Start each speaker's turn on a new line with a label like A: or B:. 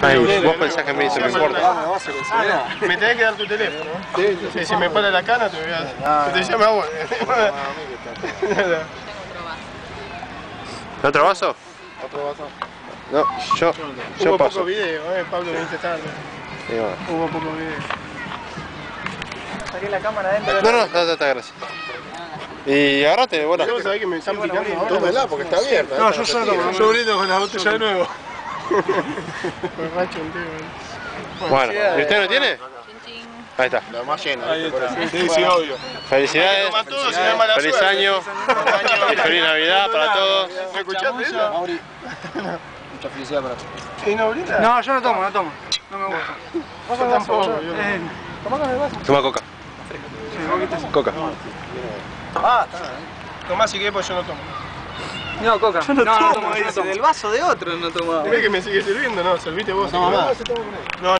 A: Ay, vos pensás que a mí eso me importa.
B: Me tenés que dar tu teléfono. Sí, sí, Si me para la cana, te voy a. Que te llame a vos.
A: ¿Otro vaso?
C: Otro vaso.
A: No, yo, yo
B: Hubo
A: paso.
B: poco video, eh, Pablo, viniste tarde.
A: Sí, bueno.
B: Hubo poco video.
D: Saqué la cámara adentro.
A: No, no, está, está, está, gracias. Y agarrate, bueno.
B: Vos sabés que me están picando ahora.
C: Tómela porque está abierta.
B: No, yo solo, yo brindo con la botella de nuevo. Borracho eh.
A: Bueno, ¿y usted no tiene? Ahí está.
C: La más llena.
B: Ahí
C: ¿viste? Por
B: está.
C: ahí.
B: Sí, sí, obvio.
A: Felicidades. Feliz año. Y feliz Navidad para todos.
B: ¿Me escuchaste eso?
C: Mauri, mucha felicidad para ti.
B: ¿Y no
D: yo no tomo, no tomo. No me gusta.
B: Yo tampoco. yo-
D: Eh,
A: Toma coca. Coca.
B: Tomá si querés, pues yo no tomo.
D: No, coca.
B: Yo no
D: no,
B: tomo,
D: tomo, yo no tomo. Del vaso de otro no tomo.
B: ¿Ves que me sigue sirviendo? No, serviste vos.
C: No, mamá.
B: No,